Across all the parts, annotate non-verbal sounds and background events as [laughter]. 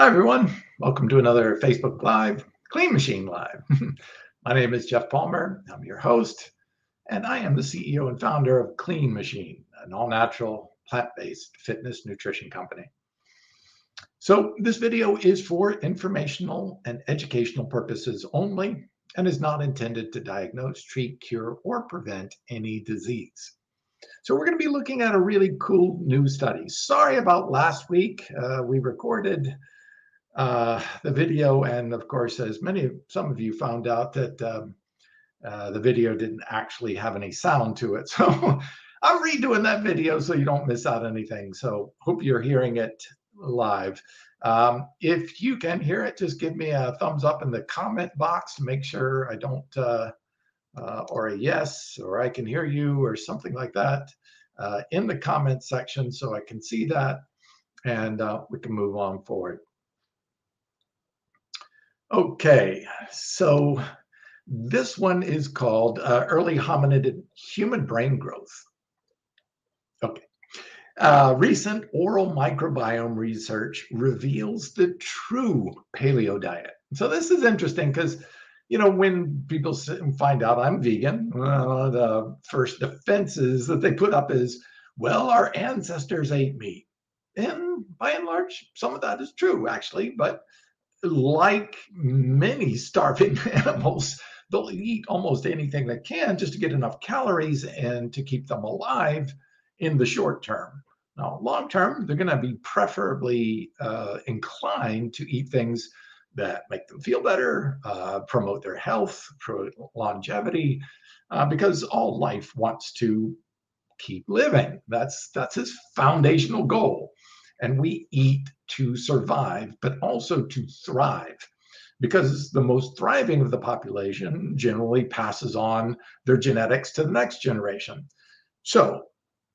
Hi, everyone. Welcome to another Facebook Live, Clean Machine Live. [laughs] My name is Geoff Palmer. I'm your host, and I am the CEO and founder of Clean Machine, an all natural, plant based fitness nutrition company. So, this video is for informational and educational purposes only and is not intended to diagnose, treat, cure, or prevent any disease. So we're going to be looking at a really cool new study. Sorry about last week. Uh, we recorded uh, the video, and of course, as many of some of you found out that um, uh, the video didn't actually have any sound to it. [laughs] So I'm redoing that video so you don't miss out anything. So hope you're hearing it live. Um, if you can hear it, just give me a thumbs up in the comment box make sure I don't uh, uh, or a yes, or I can hear you, or something like that uh, in the comment section so I can see that and uh, we can move on forward. Okay, so this one is called uh, Early Hominid Human Brain Growth. Okay. Uh, recent oral microbiome research reveals the true paleo diet. So this is interesting because you know, when people find out I'm vegan, uh, the first defenses that they put up is, well, our ancestors ate meat. And by and large, some of that is true, actually. But like many starving [laughs] animals, they'll eat almost anything they can just to get enough calories and to keep them alive in the short term. Now, long term, they're going to be preferably uh, inclined to eat things that make them feel better, uh, promote their health, promote longevity, uh, because all life wants to keep living. That's that's its foundational goal. And we eat to survive, but also to thrive, because the most thriving of the population generally passes on their genetics to the next generation. So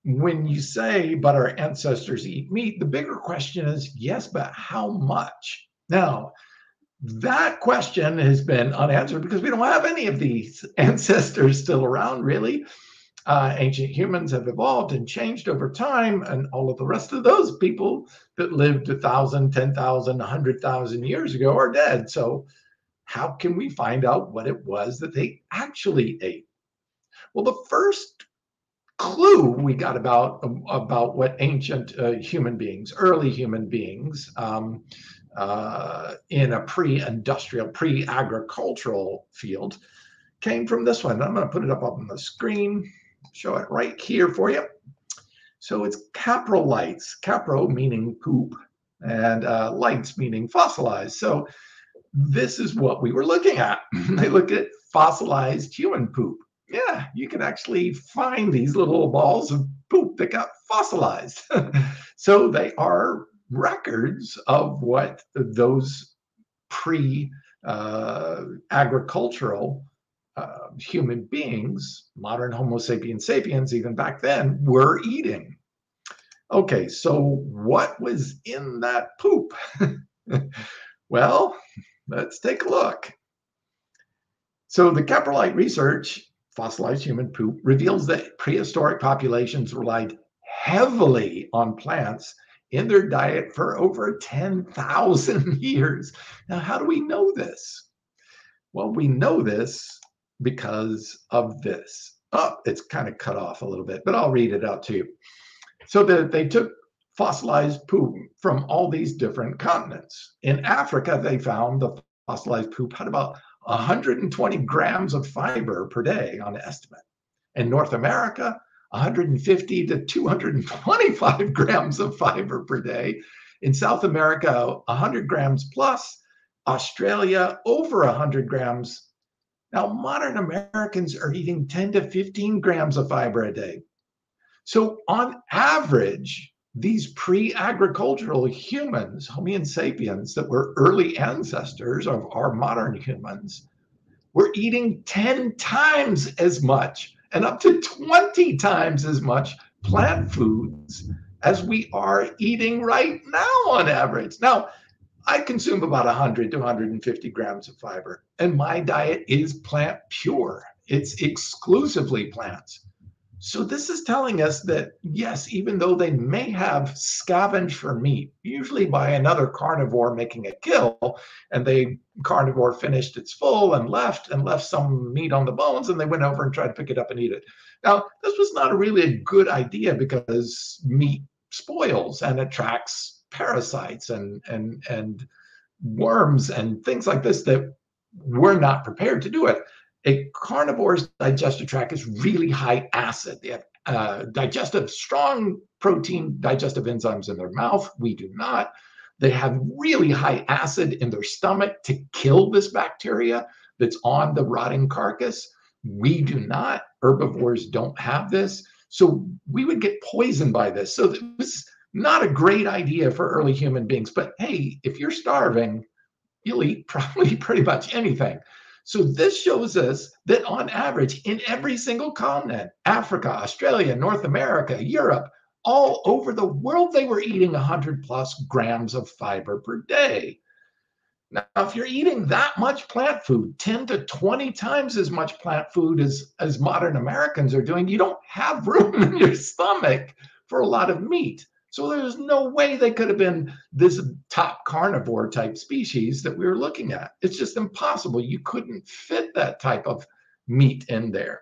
when you say, but our ancestors eat meat, the bigger question is, yes, but how much? Now, that question has been unanswered because we don't have any of these [laughs] ancestors still around, really. Uh, ancient humans have evolved and changed over time, and all of the rest of those people that lived a thousand, ten thousand, a hundred thousand years ago are dead. So, how can we find out what it was that they actually ate? Well, the first clue we got about about what ancient uh, human beings, early human beings, um, uh, in a pre-industrial, pre-agricultural field came from this one. I'm going to put it up on the screen, show it right here for you. So it's coprolites, copro meaning poop, and uh, lights meaning fossilized. So this is what we were looking at. [laughs] they look at fossilized human poop. Yeah, you can actually find these little balls of poop that got fossilized. [laughs] so they are records of what those pre uh, agricultural uh, human beings, modern Homo sapiens sapiens, even back then, were eating. Okay, so what was in that poop? [laughs] well, let's take a look. So the Coprolite research, fossilized human poop, reveals that prehistoric populations relied heavily on plants in their diet for over 10,000 [laughs] years. Now, how do we know this? Well, we know this because of this. Oh, it's kind of cut off a little bit, but I'll read it out to you. So that they took fossilized poop from all these different continents. In Africa, they found the fossilized poop had about 120 grams of fiber per day on estimate. In North America, 150 to 225 [laughs] grams of fiber per day. In South America, 100 grams plus. Australia, over 100 grams. Now, modern Americans are eating 10 to 15 grams of fiber a day. So, on average, these pre agricultural humans, Homo sapiens, that were early ancestors of our modern humans, were eating 10 times as much and up to 20 times as much plant foods as we are eating right now on average. Now, I consume about 100 to 150 grams of fiber, and my diet is plant pure. It's exclusively plants. So this is telling us that yes, even though they may have scavenged for meat, usually by another carnivore making a kill, and the carnivore finished its full and left and left some meat on the bones, and they went over and tried to pick it up and eat it. Now, this was not a really a good idea because meat spoils and attracts parasites and and and worms and things like this that we're not prepared to do it. A carnivore's digestive tract is really high acid. They have uh, digestive, strong protein digestive enzymes in their mouth. We do not. They have really high acid in their stomach to kill this bacteria that's on the rotting carcass. We do not. Herbivores don't have this. So we would get poisoned by this. So this is not a great idea for early human beings. But hey, if you're starving, you'll eat [laughs] probably pretty much anything. So this shows us that on average, in every single continent, Africa, Australia, North America, Europe, all over the world, they were eating 100 plus grams of fiber per day. Now, if you're eating that much plant food, 10 to 20 times as much plant food as, as modern Americans are doing, you don't have [laughs] room in your stomach for a lot of meat. So there's no way they could have been this top carnivore type species that we were looking at. It's just impossible. You couldn't fit that type of meat in there.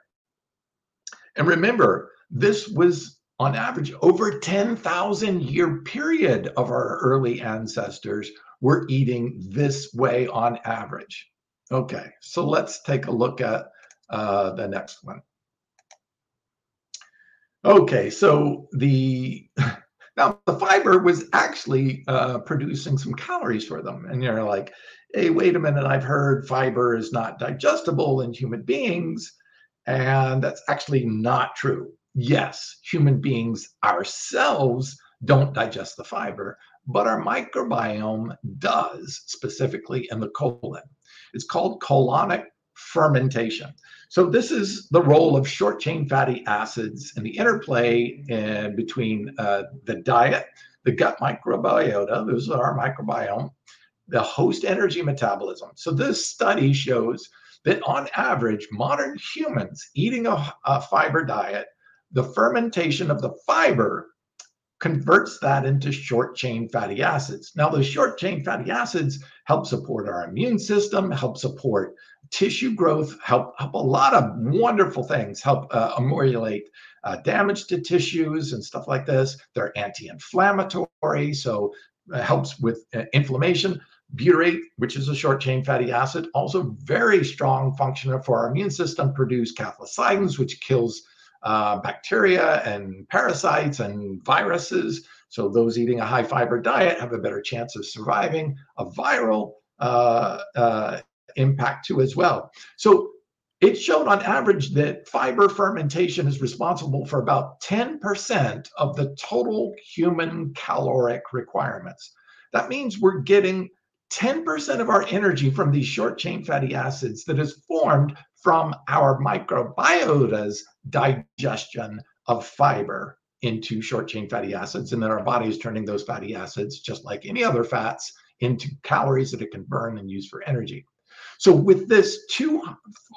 And remember, this was on average over 10,000 year period of our early ancestors were eating this way on average. Okay, so let's take a look at uh, the next one. Okay, so the [laughs] Now, the fiber was actually uh, producing some calories for them. And you're like, hey, wait a minute, I've heard fiber is not digestible in human beings. And that's actually not true. Yes, human beings ourselves don't digest the fiber, but our microbiome does, specifically in the colon. It's called colonic fermentation. So this is the role of short chain fatty acids and the interplay in between uh, the diet, the gut microbiota, those are our microbiome, the host energy metabolism. So this study shows that on average, modern humans eating a, a fiber diet, the fermentation of the fiber converts that into short chain fatty acids. Now, those short chain fatty acids help support our immune system, help support tissue growth, help, help a lot of wonderful things, help uh, ameliorate uh, damage to tissues and stuff like this. They're anti-inflammatory, so it helps with uh, inflammation. Butyrate, which is a short chain fatty acid, also very strong function for our immune system, produce cathelicidins, which kills uh, bacteria and parasites and viruses. So those eating a high fiber diet have a better chance of surviving a viral uh, uh, impact too as well. So it showed on average that fiber fermentation is responsible for about 10% of the total human caloric requirements. That means we're getting 10% of our energy from these short chain fatty acids that is formed from our microbiota's digestion of fiber into short chain fatty acids. And then our body is turning those fatty acids, just like any other fats, into calories that it can burn and use for energy. So with this two,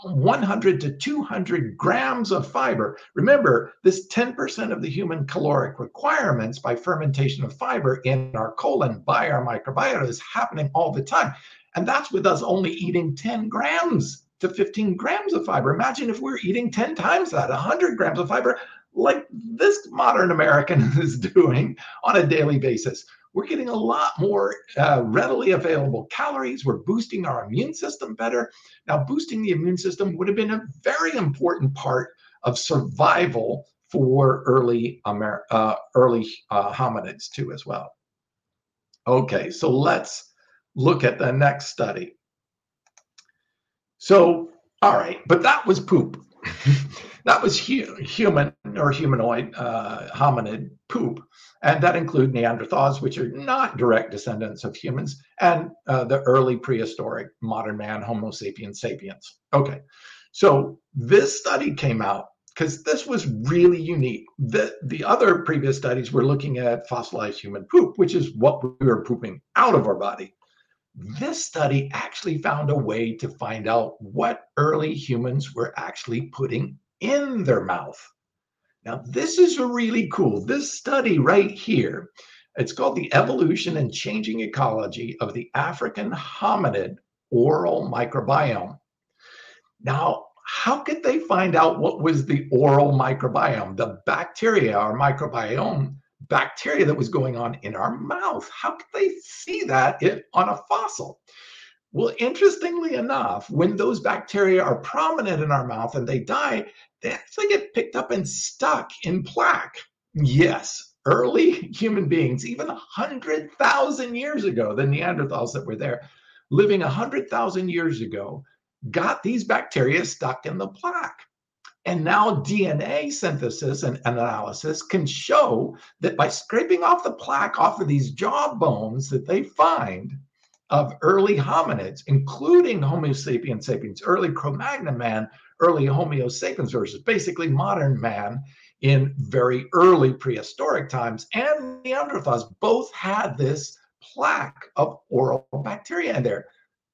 100 to 200 grams of fiber, remember this 10% of the human caloric requirements by fermentation of fiber in our colon by our microbiota is happening all the time. And that's with us only eating 10 grams to 15 grams of fiber. Imagine if we're eating 10 times that, 100 grams of fiber, like this modern American [laughs] is doing on a daily basis we're getting a lot more uh, readily available calories. We're boosting our immune system better. Now, boosting the immune system would have been a very important part of survival for early Amer- uh, early uh, hominids too, as well. Okay, so let's look at the next study. So, all right, but that was poop. [laughs] that was hu- human or humanoid uh, hominid poop. And that include Neanderthals, which are not direct descendants of humans, and uh, the early prehistoric modern man, Homo sapiens sapiens. Okay, so this study came out because this was really unique. The, the other previous studies were looking at fossilized human poop, which is what we were pooping out of our body. This study actually found a way to find out what early humans were actually putting in their mouth. Now, this is really cool. This study right here, it's called the Evolution and Changing Ecology of the African Hominid Oral Microbiome. Now, how could they find out what was the oral microbiome, the bacteria or microbiome bacteria that was going on in our mouth? How could they see that on a fossil? Well, interestingly enough, when those bacteria are prominent in our mouth and they die, they actually get picked up and stuck in plaque. Yes, early [laughs] human beings, even 100,000 years ago, the Neanderthals that were there, living 100,000 years ago, got these bacteria stuck in the plaque. And now DNA synthesis and analysis can show that by scraping off the plaque off of these jaw bones that they find of early hominids, including Homo sapiens sapiens, early Cro-Magnon man, early Homo sapiens versus basically modern man in very early prehistoric times, and Neanderthals both had this plaque of oral bacteria in there.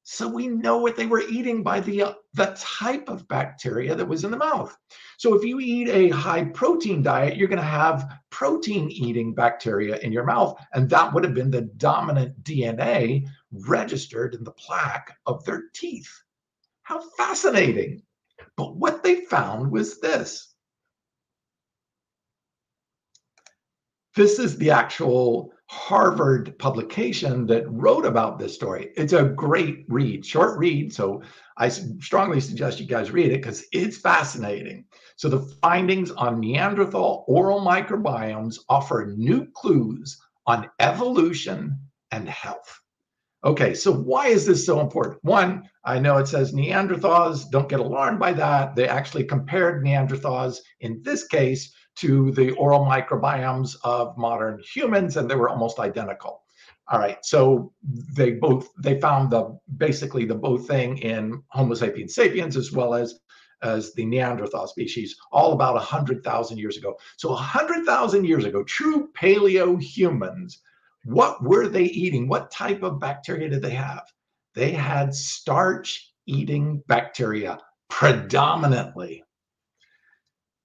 So we know what they were eating by the, uh, the type of bacteria that was in the mouth. So if you eat a high protein diet, you're going to have protein eating bacteria in your mouth. And that would have been the dominant DNA registered in the plaque of their teeth. How fascinating. But what they found was this. This is the actual Harvard publication that wrote about this story. It's a great read, short read. So I strongly suggest you guys read it because it's fascinating. So the findings on Neanderthal oral microbiomes offer new clues on evolution and health. Okay, so why is this so important? One, I know it says Neanderthals, don't get alarmed by that. They actually compared Neanderthals in this case to the oral microbiomes of modern humans, and they were almost identical. All right, so they both they found the basically the both thing in Homo sapiens sapiens as well as as the Neanderthal species, all about 100,000 years ago. So 100,000 years ago, true paleo humans, what were they eating? What type of bacteria did they have? They had starch eating bacteria predominantly.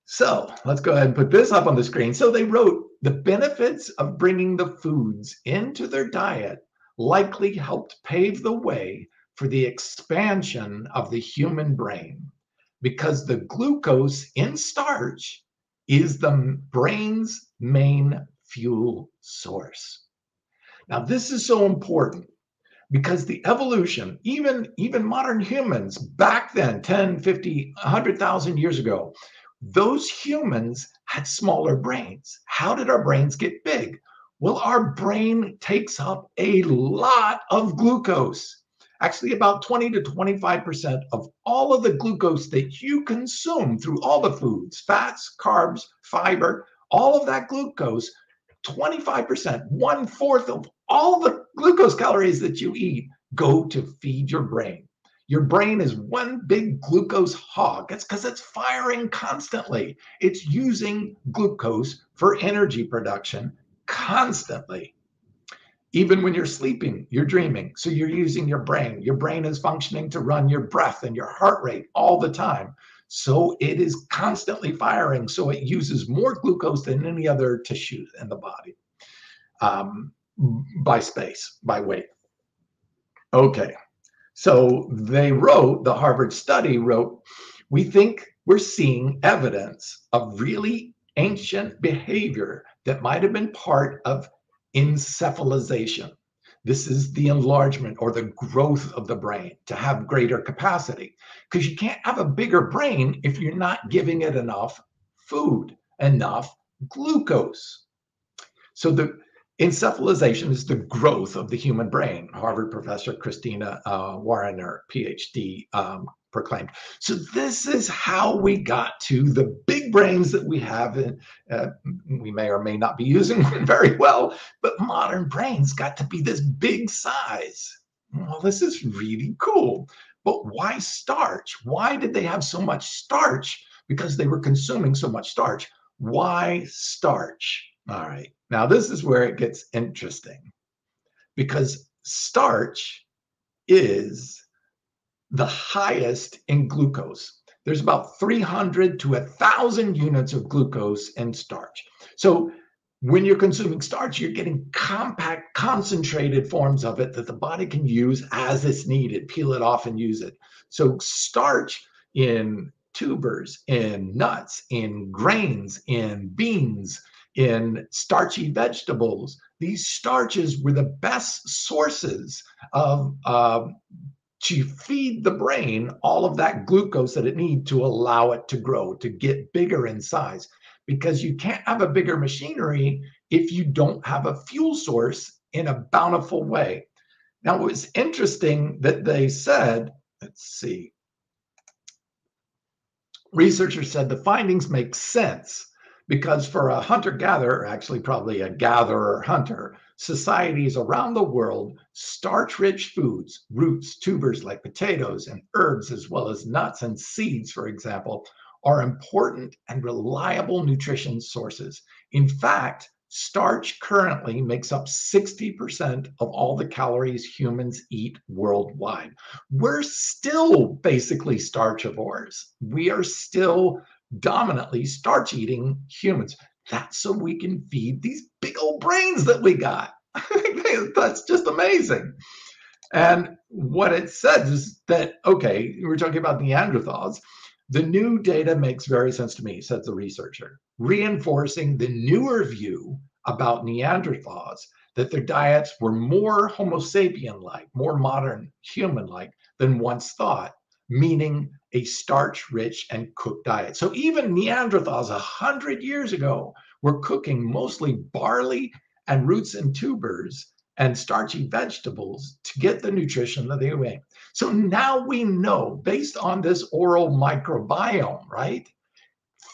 So let's go ahead and put this up on the screen. So they wrote the benefits of bringing the foods into their diet likely helped pave the way for the expansion of the human brain because the glucose in starch is the brain's main fuel source. Now, this is so important because the evolution, even, even modern humans back then, 10, 50, 100,000 years ago, those humans had smaller brains. How did our brains get big? Well, our brain takes up a lot of glucose. Actually, about 20 to 25% of all of the glucose that you consume through all the foods, fats, carbs, fiber, all of that glucose, 25%, one fourth of all the glucose calories that you eat go to feed your brain. Your brain is one big glucose hog. It's because it's firing constantly. It's using glucose for energy production constantly. Even when you're sleeping, you're dreaming. So you're using your brain. Your brain is functioning to run your breath and your heart rate all the time. So it is constantly firing. So it uses more glucose than any other tissue in the body um, by space, by weight. Okay. So they wrote, the Harvard study wrote, we think we're seeing evidence of really ancient behavior that might have been part of encephalization. This is the enlargement or the growth of the brain to have greater capacity. Because you can't have a bigger brain if you're not giving it enough food, enough glucose. So the Encephalization is the growth of the human brain, Harvard professor Christina uh, Warinner, PhD, um, proclaimed. So this is how we got to the big brains that we have. And uh, we may or may not be using [laughs] very well, but modern brains got to be this big size. Well, this is really cool. But why starch? Why did they have so much starch? Because they were consuming so much starch. Why starch? All right. Now, this is where it gets interesting because starch is the highest in glucose. there's about 300 to 1,000 units of glucose in starch. So when you're consuming starch, you're getting compact, concentrated forms of it that the body can use as it's needed, peel it off and use it. So starch in tubers, in nuts, in grains, in beans, in starchy vegetables, these starches were the best sources of uh, to feed the brain all of that glucose that it needs to allow it to grow, to get bigger in size. Because you can't have a bigger machinery if you don't have a fuel source in a bountiful way. Now, it was interesting that they said, let's see, researchers said the findings make sense because for a hunter gatherer, actually, probably a gatherer hunter, societies around the world, starch rich foods, roots, tubers like potatoes and herbs, as well as nuts and seeds, for example, are important and reliable nutrition sources. In fact, starch currently makes up 60% of all the calories humans eat worldwide. We're still basically starchivores. We are still dominantly starch eating humans. That's so we can feed these big old brains that we got. [laughs] That's just amazing. And what it says is that, okay, we're talking about Neanderthals. The new data makes very sense to me, says the researcher, reinforcing the newer view about Neanderthals that their diets were more Homo sapien like, more modern human like than once thought, meaning a starch rich and cooked diet. So even Neanderthals 100 years ago were cooking mostly barley and roots and tubers and starchy vegetables to get the nutrition that they were. So now we know, based on this oral microbiome, right?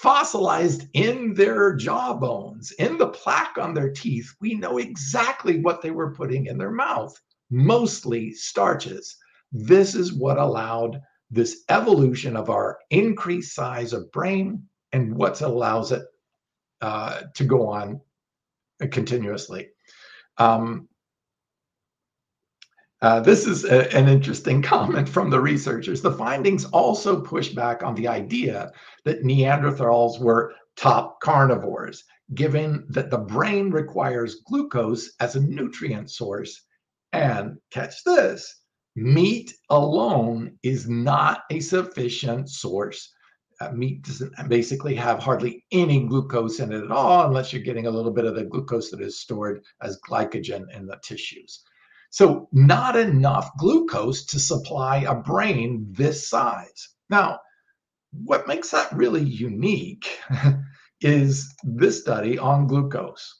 Fossilized in their jawbones, in the plaque on their teeth, we know exactly what they were putting in their mouth, mostly starches. This is what allowed this evolution of our increased size of brain and what allows it uh, to go on continuously. Um, uh, this is a, an interesting [laughs] comment from the researchers. The findings also push back on the idea that Neanderthals were top carnivores, given that the brain requires glucose as a nutrient source. And catch this meat alone is not a sufficient source. Uh, meat doesn't basically have hardly any glucose in it at all, unless you're getting a little bit of the glucose that is stored as glycogen in the tissues. So, not enough glucose to supply a brain this size. Now, what makes that really unique [laughs] is this study on glucose.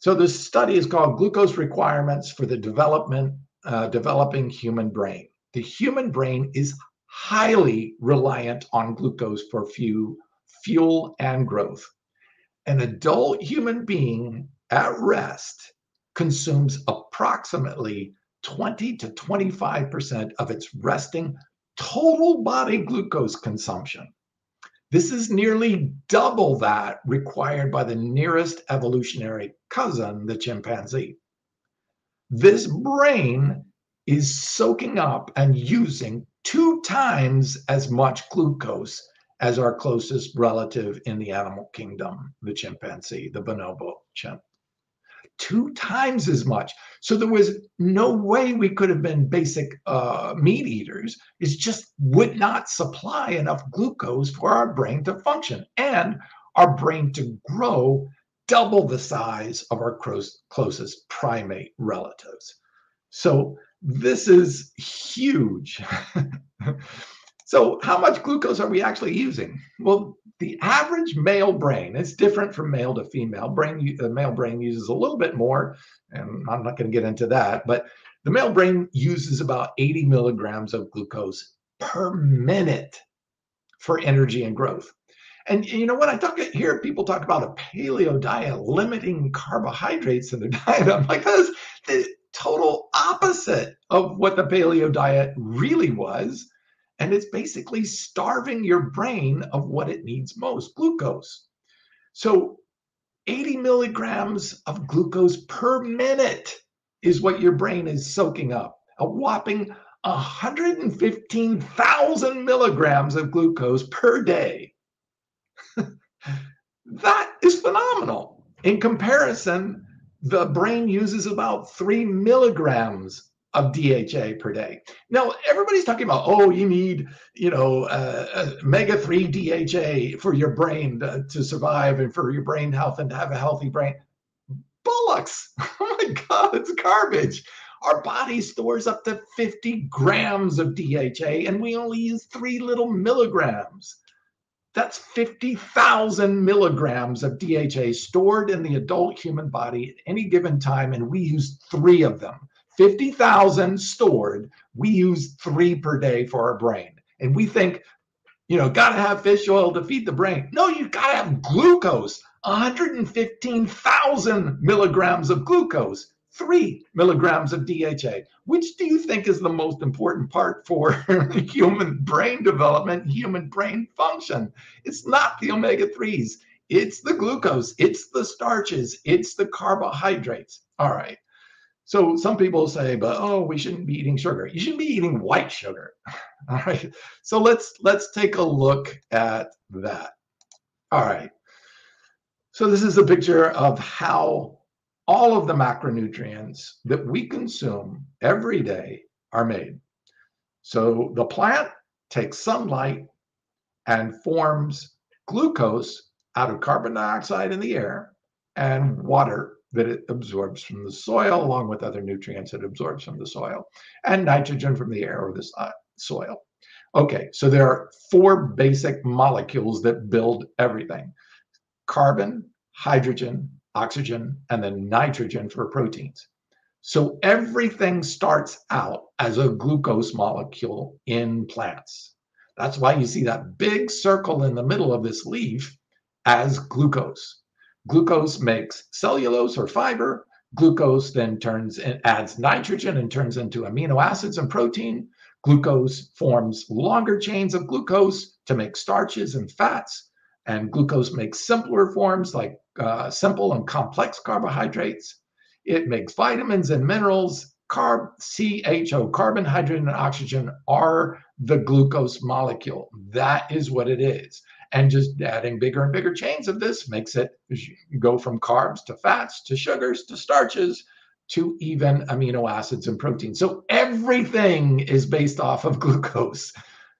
So, this study is called Glucose Requirements for the Development uh, developing human brain. The human brain is highly reliant on glucose for fuel, fuel and growth. An adult human being at rest consumes approximately 20 to 25% of its resting total body glucose consumption. This is nearly double that required by the nearest evolutionary cousin, the chimpanzee. This brain is soaking up and using two times as much glucose as our closest relative in the animal kingdom, the chimpanzee, the bonobo chimp. Two times as much. So there was no way we could have been basic uh, meat eaters. It just would not supply enough glucose for our brain to function and our brain to grow double the size of our closest primate relatives. So this is huge. [laughs] so how much glucose are we actually using? Well, the average male brain is different from male to female. Brain, the male brain uses a little bit more, and I'm not going to get into that, but the male brain uses about 80 milligrams of glucose per minute for energy and growth. And you know, when I talk hear people talk about a paleo diet limiting carbohydrates in their [laughs] diet, I'm like, that's the total opposite of what the paleo diet really was. And it's basically starving your brain of what it needs most, glucose. So 80 milligrams of glucose per minute is what your brain is soaking up. A whopping 115,000 milligrams of glucose per day. That is phenomenal. In comparison, the brain uses about three milligrams of DHA per day. Now, everybody's talking about, oh, you need, you know, uh, omega 3 DHA for your brain to, to, survive and for your brain health and to have a healthy brain. Bullocks. [laughs] Oh my God, it's garbage. Our body stores up to 50 grams of DHA and we only use three little milligrams. That's 50,000 milligrams of DHA stored in the adult human body at any given time, and we use three of them. 50,000 stored, we use three per day for our brain. And we think, you know, got to have fish oil to feed the brain. No, you got to have glucose, 115,000 milligrams of glucose three milligrams of DHA. Which do you think is the most important part for [laughs] human brain development, human brain function? It's not the omega 3s, it's the glucose, it's the starches, it's the carbohydrates. All right. So some people say, but oh, we shouldn't be eating sugar. You shouldn't be eating white sugar. [laughs] All right. So let's let's take a look at that. All right. So this is a picture of how all of the macronutrients that we consume every day are made. So the plant takes sunlight and forms glucose out of carbon dioxide in the air and water that it absorbs from the soil, along with other nutrients it absorbs from the soil, and nitrogen from the air or the soil. Okay, so there are four basic molecules that build everything carbon, hydrogen, oxygen, and then nitrogen for proteins. So everything starts out as a glucose molecule in plants. That's why you see that big circle in the middle of this leaf as glucose. Glucose makes cellulose or fiber. Glucose then turns and adds nitrogen and turns into amino acids and protein. Glucose forms longer chains of glucose to make starches and fats. And glucose makes simpler forms like uh, simple and complex carbohydrates. It makes vitamins and minerals. Carb, CHO, carbon, hydrogen, and oxygen are the glucose molecule. That is what it is. And just adding bigger and bigger chains of this makes it go from carbs to fats to sugars to starches to even amino acids and proteins. So everything is based off of [laughs] glucose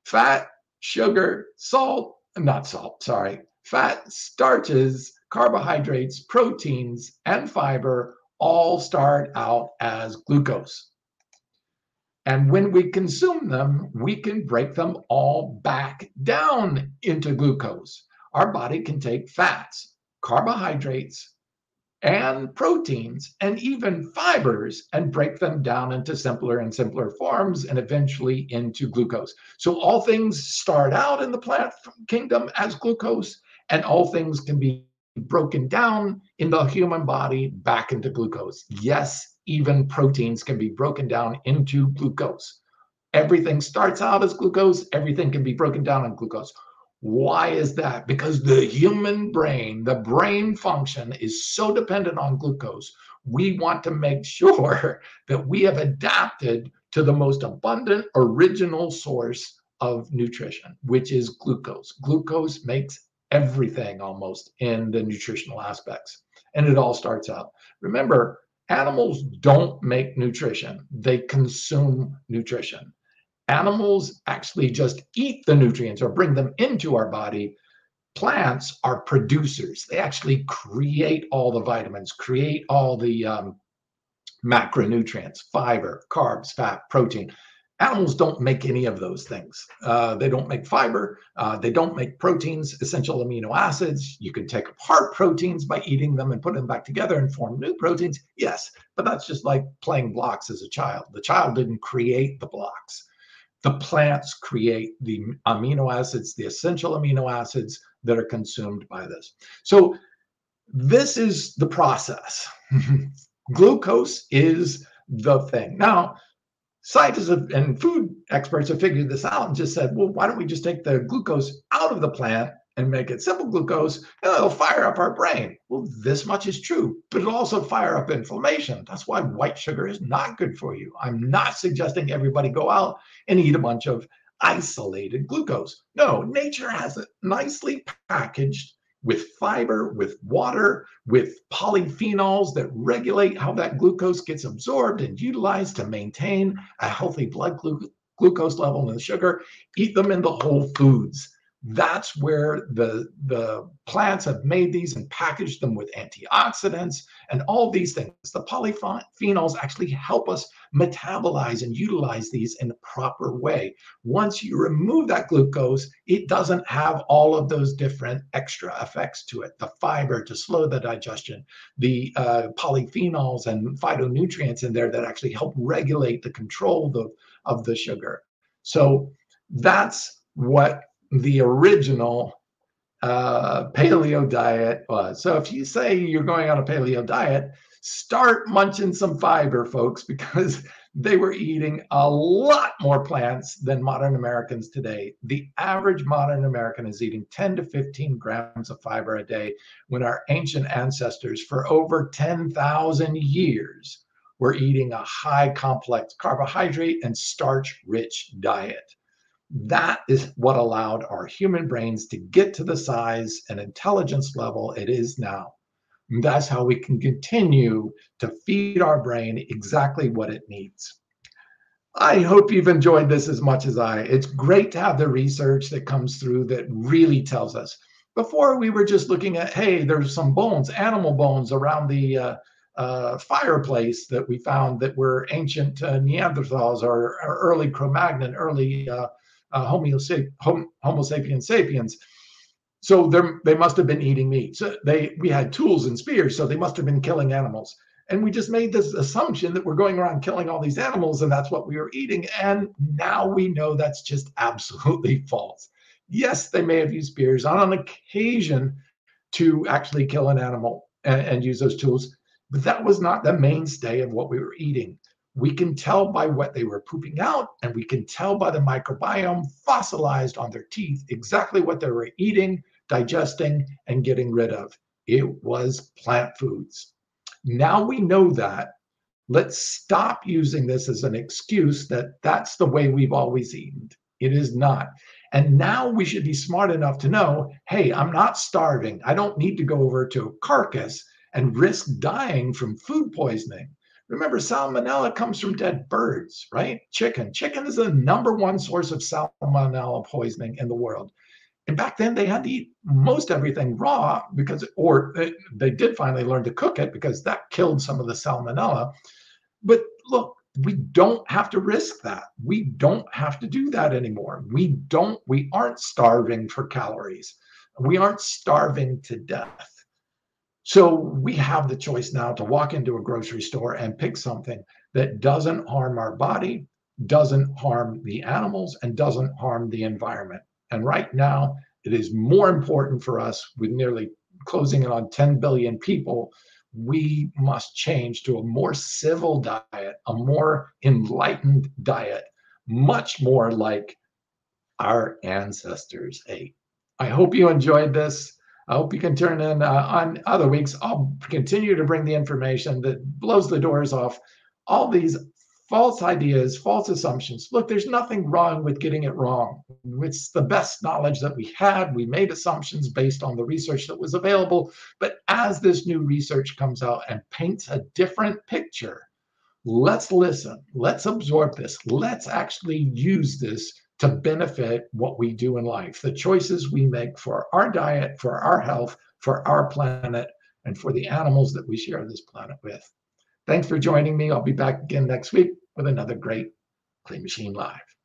fat, sugar, salt, not salt, sorry, fat, starches, carbohydrates, proteins, and fiber all start out as glucose. And when we consume them, we can break them all back down into glucose. Our body can take fats, carbohydrates, and proteins, and even fibers, and break them down into simpler and simpler forms and eventually into glucose. So all things start out in the plant kingdom as glucose, and all things can be broken down in the human body back into glucose. Yes, even proteins can be broken down into glucose. Everything starts out as glucose, everything can be broken down in glucose. Why is that? Because the human brain, the brain function is so dependent on glucose. We want to make [laughs] sure that we have adapted to the most abundant original source of nutrition, which is glucose. Glucose makes everything almost in the nutritional aspects. And it all starts out. Remember, animals don't make nutrition, they consume nutrition. Animals actually just eat the nutrients or bring them into our body. Plants are producers. They actually create all the vitamins, create all the um, macronutrients, fiber, carbs, fat, protein. Animals don't make any of those things. Uh, they don't make fiber. Uh, they don't make proteins, essential amino acids. You can take apart proteins by eating them and put them back together and form new proteins. Yes, but that's just like playing blocks as a child. The child didn't create the blocks. The plants create the amino acids, the essential amino acids that are consumed by this. So, this is the process. [laughs] Glucose is the thing. Now, scientists and food experts have figured this out and just said, well, why don't we just take the glucose out of the plant and make it simple glucose, and it'll fire up our brain. Well, this much is true, but it'll also fire up inflammation. That's why white sugar is not good for you. I'm not suggesting everybody go out and eat a bunch of isolated glucose. No, nature has it nicely packaged with fiber, with water, with polyphenols that regulate how that glucose gets absorbed and utilized to maintain a healthy blood glu- glucose level in the sugar. Eat them in the whole foods that's where the the plants have made these and packaged them with antioxidants and all these things. The polyphenols actually help us metabolize and utilize these in the proper way. Once you remove that glucose it doesn't have all of those different extra effects to it. The fiber to slow the digestion the uh, polyphenols and phytonutrients in there that actually help regulate the control of, of the sugar. So that's what the original uh, paleo diet was. So if you say you're going on a paleo diet, start munching some fiber, folks, because [laughs] they were eating a lot more plants than modern Americans today. The average modern American is eating 10 to 15 grams of fiber a day, when our ancient ancestors, for over 10,000 years, were eating a high complex carbohydrate and starch rich diet. That is what allowed our human brains to get to the size and intelligence level it is now. And that's how we can continue to feed our brain exactly what it needs. I hope you've enjoyed this as much as I. It's great to have the research that comes through that really tells us. Before we were just looking at, hey, there's some bones, animal bones around the uh, uh, fireplace that we found that were ancient uh, Neanderthals or, or, early Cro-Magnon, early uh, uh, Homo, sapiens sapiens. So they must have been eating meat. So they we had tools and spears, so they must have been killing animals. And we just made this assumption that we're going around killing all these animals and that's what we were eating. And now we know that's just absolutely [laughs] false. Yes, they may have used spears on an occasion to actually kill an animal and, and use those tools, but that was not the mainstay of what we were eating. We can tell by what they were pooping out, and we can tell by the microbiome fossilized on their teeth exactly what they were eating, digesting, and getting rid of. It was plant foods. Now we know that. Let's stop using this as an excuse that that's the way we've always eaten. It is not. And now we should be smart enough to know hey, I'm not starving. I don't need to go over to a carcass and risk dying from food poisoning. Remember, salmonella comes from dead birds, right? Chicken. Chicken is the number one source of salmonella poisoning in the world. And back then, they had to eat most everything raw because, or they, they did finally learn to cook it because that killed some of the salmonella. But look, we don't have to risk that. We don't have to do that anymore. We don't, we aren't starving for calories. We aren't starving to death. So we have the choice now to walk into a grocery store and pick something that doesn't harm our body, doesn't harm the animals, and doesn't harm the environment. And right now, it is more important for us with nearly closing in on 10 billion people. We must change to a more civil diet, a more enlightened diet, much more like our ancestors ate. I hope you enjoyed this. I hope you can turn in uh, on other weeks. I'll continue to bring the information that blows the doors off all these false ideas, false assumptions. Look, there's nothing wrong with getting it wrong. It's the best knowledge that we had. We made assumptions based on the research that was available. But as this new research comes out and paints a different picture, let's listen, let's absorb this, let's actually use this to benefit what we do in life, the choices we make for our diet, for our health, for our planet, and for the animals that we share this planet with. Thanks for joining me. I'll be back again next week with another great Clean Machine Live.